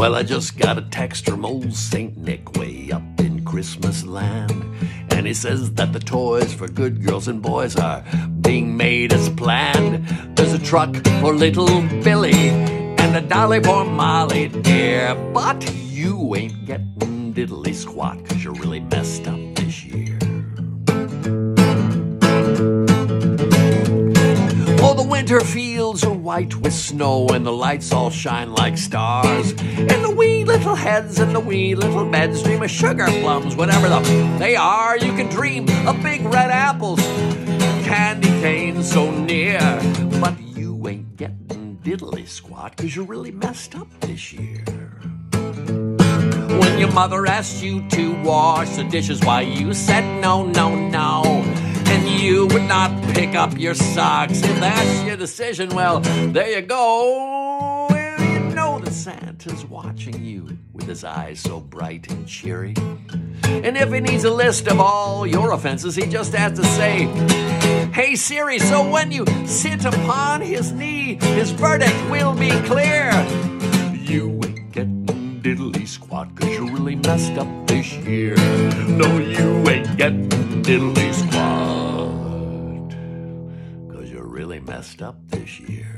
Well, I just got a text from old Saint Nick way up in Christmas land. And he says that the toys for good girls and boys are being made as planned. There's a truck for little Billy and a dolly for Molly, dear. But you ain't getting diddly squat, cause you're really messed up this year. Winter fields are white with snow, and the lights all shine like stars. And the wee little heads and the wee little beds dream of sugar plums, whatever the they are. You can dream of big red apples, candy canes so near. But you ain't getting diddly squat, cause you're really messed up this year. When your mother asked you to wash the dishes, why you said no, no, no. And you would not pick up your socks. If that's your decision, well, there you go. Well, you know that Santa's watching you with his eyes so bright and cheery. And if he needs a list of all your offenses, he just has to say, Hey Siri, so when you sit upon his knee, his verdict will be clear. You ain't getting diddly squat, cause you're really messed up this year. No, you ain't getting diddly squat, really messed up this year.